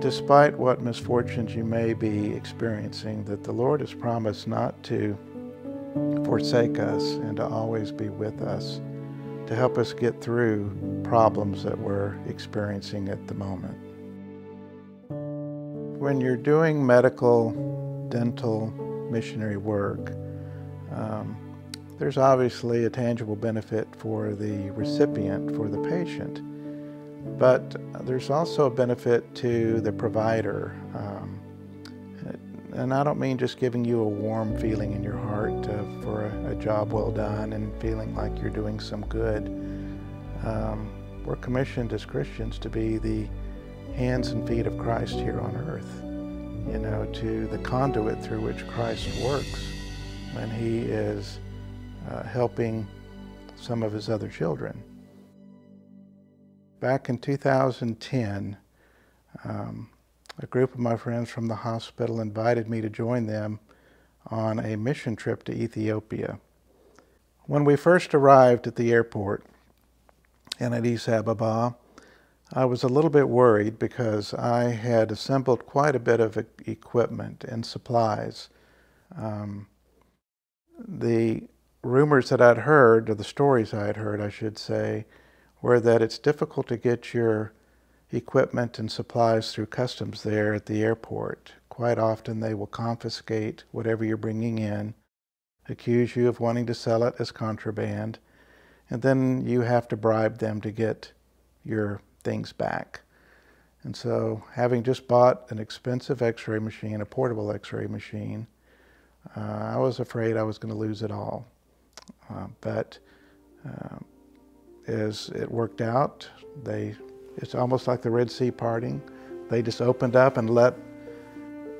despite what misfortunes you may be experiencing, that the Lord has promised not to forsake us and to always be with us to help us get through problems that we're experiencing at the moment. When you're doing medical, dental, missionary work, um, there's obviously a tangible benefit for the recipient, for the patient, but there's also a benefit to the provider. Um, and I don't mean just giving you a warm feeling in your heart uh, for a, a, job well done and feeling like you're doing some good. Um, we're commissioned as Christians to be the hands and feet of Christ here on earth, you know, to the conduit through which Christ works when he is uh, helping some of his other children. Back in 2010, um, a group of my friends from the hospital invited me to join them on a mission trip to Ethiopia. When we first arrived at the airport in Addis Ababa, I was a little bit worried because I had assembled quite a bit of equipment and supplies. Um, the rumors that I'd heard, or the stories I had heard, I should say, were that it's difficult to get your equipment and supplies through customs there at the airport. Quite often they will confiscate whatever you're bringing in, accuse you of wanting to sell it as contraband, and then you have to bribe them to get your things back. And so, having just bought an expensive x ray machine, a portable x ray machine, uh, I was afraid I was going to lose it all. Uh, but uh, as it worked out, they it's almost like the Red Sea parting. They just opened up and let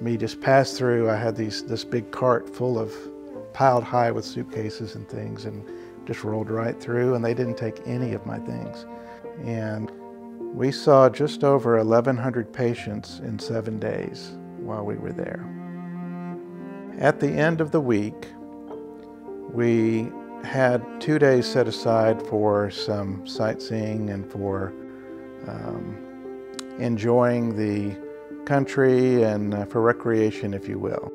me just pass through. I had these this big cart full of piled high with suitcases and things and just rolled right through and they didn't take any of my things. And we saw just over 1,100 patients in seven days while we were there. At the end of the week, we had two days set aside for some sightseeing and for um, enjoying the country and uh, for recreation, if you will.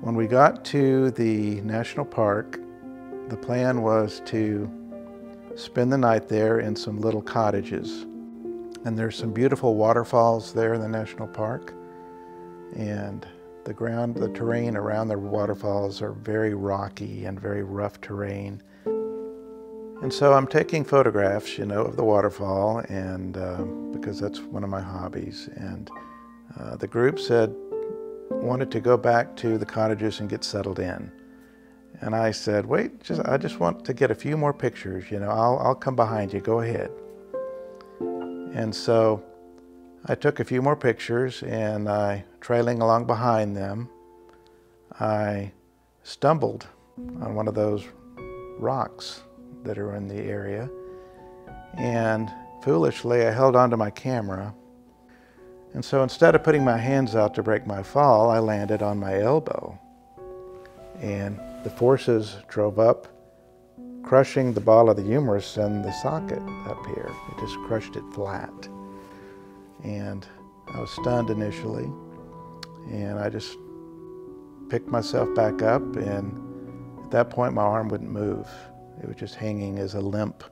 When we got to the national park, the plan was to spend the night there in some little cottages. And there's some beautiful waterfalls there in the national park. And the ground, the terrain around the waterfalls are very rocky and very rough terrain. And so I'm taking photographs, you know, of the waterfall, and uh, because that's one of my hobbies. And uh, the group said wanted to go back to the cottages and get settled in. And I said, wait, just I just want to get a few more pictures. You know, I'll I'll come behind you. Go ahead. And so I took a few more pictures, and I trailing along behind them, I stumbled on one of those rocks that are in the area. And foolishly, I held onto my camera. And so instead of putting my hands out to break my fall, I landed on my elbow. And the forces drove up, crushing the ball of the humerus and the socket up here. It just crushed it flat. And I was stunned initially. And I just picked myself back up, and at that point, my arm wouldn't move. It was just hanging as a limp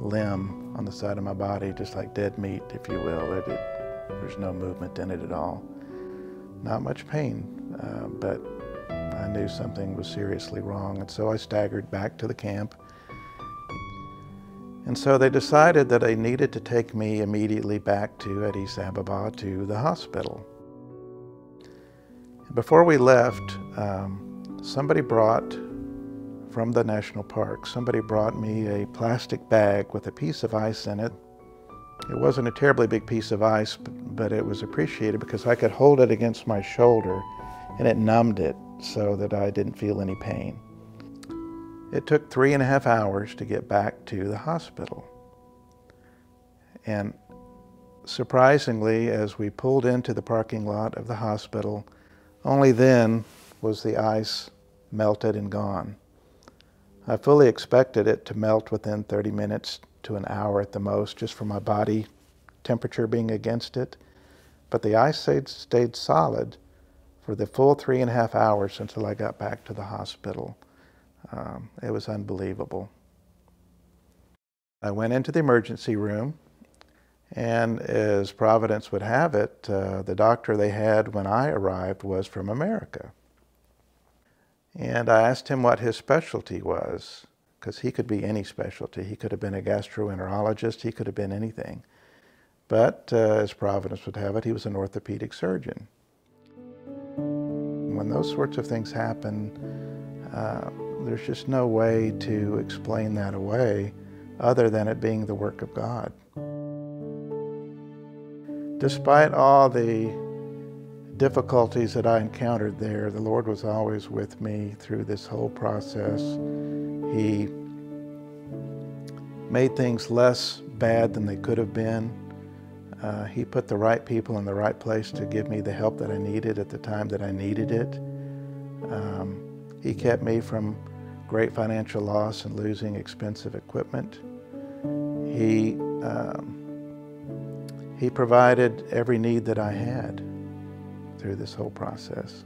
limb on the side of my body, just like dead meat, if you will. It, it, there's no movement in it at all. Not much pain, uh, but I knew something was seriously wrong, and so I staggered back to the camp. And so they decided that they needed to take me immediately back to Addis Ababa to the hospital. Before we left, um, somebody brought from the national park. Somebody brought me a plastic bag with a piece of ice in it. It wasn't a terribly big piece of ice, but it was appreciated because I could hold it against my shoulder and it numbed it so that I didn't feel any pain. It took three and a half hours to get back to the hospital. And surprisingly, as we pulled into the parking lot of the hospital, only then was the ice melted and gone. I fully expected it to melt within 30 minutes to an hour at the most, just from my body temperature being against it. but the ice stayed, stayed solid for the full three and a half hours until I got back to the hospital. Um, it was unbelievable. I went into the emergency room, and as Providence would have it, uh, the doctor they had when I arrived was from America. And I asked him what his specialty was, because he could be any specialty. He could have been a gastroenterologist, he could have been anything. But uh, as Providence would have it, he was an orthopedic surgeon. When those sorts of things happen, uh, there's just no way to explain that away other than it being the work of God. Despite all the difficulties that I encountered there, the Lord was always with me through this whole process. He made things less bad than they could have been. Uh, he put the right people in the right place to give me the help that I needed at the time that I needed it. Um, he kept me from great financial loss and losing expensive equipment. He, um, he provided every need that I had through this whole process.